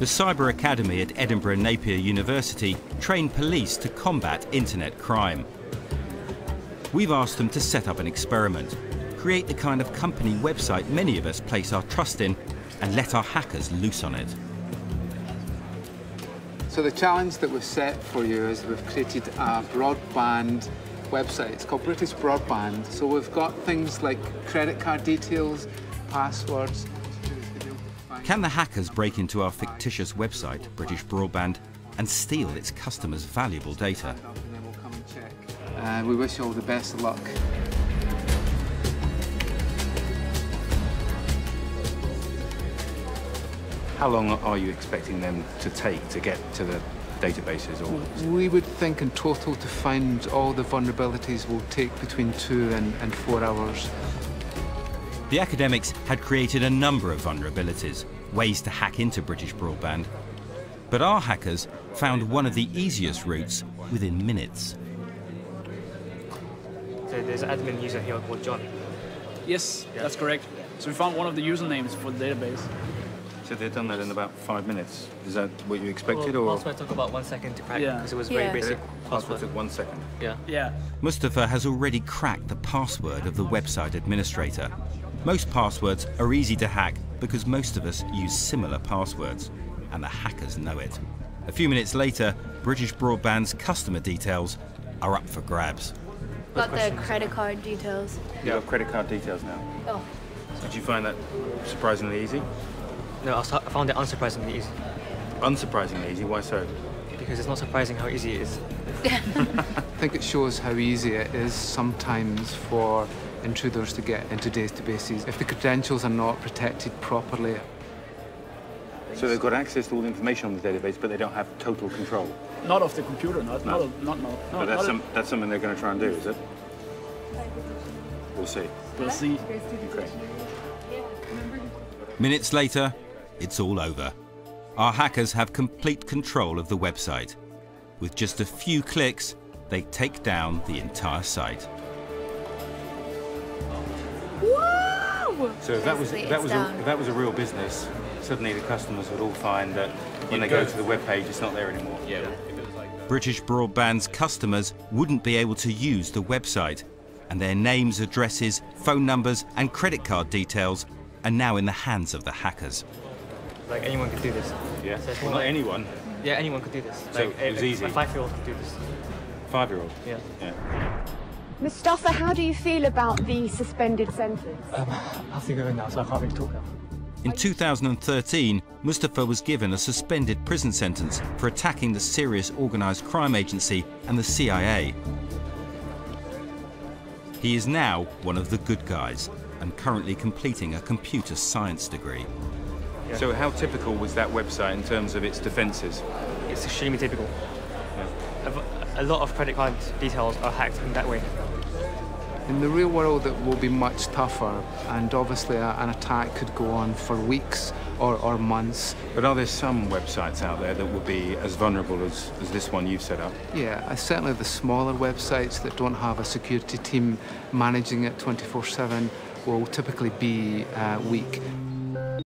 The Cyber Academy at Edinburgh Napier University train police to combat internet crime. We've asked them to set up an experiment, create the kind of company website many of us place our trust in, and let our hackers loose on it. So the challenge that we've set for you is we've created a broadband website. It's called British Broadband. So we've got things like credit card details, passwords. Can the hackers break into our fictitious website, British Broadband, and steal its customers' valuable data? Uh, we wish you all the best of luck. How long are you expecting them to take to get to the databases? Or... We would think in total to find all the vulnerabilities will take between two and, and four hours. The academics had created a number of vulnerabilities, ways to hack into British broadband. But our hackers found one of the easiest routes within minutes. So there's an admin user here called John. Yes, yeah. that's correct. So we found one of the usernames for the database. So they've done that in about five minutes. Is that what you expected, well, or password took about one second to crack yeah. because it was yeah. very basic. Password took one second. Yeah. Yeah. Mustafa has already cracked the password of the website administrator. Most passwords are easy to hack because most of us use similar passwords, and the hackers know it. A few minutes later, British Broadband's customer details are up for grabs. Got the credit card details. You got credit card details now. Oh. Did you find that surprisingly easy? No, I found it unsurprisingly easy. Unsurprisingly easy? Why so? Because it's not surprising how easy it is. I think it shows how easy it is sometimes for intruders to get into databases if the credentials are not protected properly. So they've got access to all the information on the database, but they don't have total control? Not of the computer, not, no. not, not, no. But that's, some, that's something they're going to try and do, is it? We'll see. We'll see. Okay. Minutes later, it's all over. Our hackers have complete control of the website. With just a few clicks, they take down the entire site. Whoa! So if that was if that was a, if that was a real business, suddenly the customers would all find that when they go to the web page, it's not there anymore. Yeah. British Broadband's customers wouldn't be able to use the website, and their names, addresses, phone numbers, and credit card details are now in the hands of the hackers. Like anyone could do this. Yeah. So well, not anyone. Yeah, anyone could do this. So like, it was a, easy. A five-year-old could do this. Five-year-old. Yeah. Yeah. Mustafa, how do you feel about the suspended sentence? Um, I have to go now, so I can't really talk now. In 2013, Mustafa was given a suspended prison sentence for attacking the Serious Organised Crime Agency and the CIA. He is now one of the good guys and currently completing a computer science degree. Yeah. So how typical was that website in terms of its defences? It's extremely typical. Yeah. A lot of credit card details are hacked in that way. In the real world, it will be much tougher, and obviously an attack could go on for weeks or, or, months. But are there some websites out there that will be as vulnerable as, as this one you've set up? Yeah, uh, certainly the smaller websites that don't have a security team managing it 24-7 will typically be uh, weak.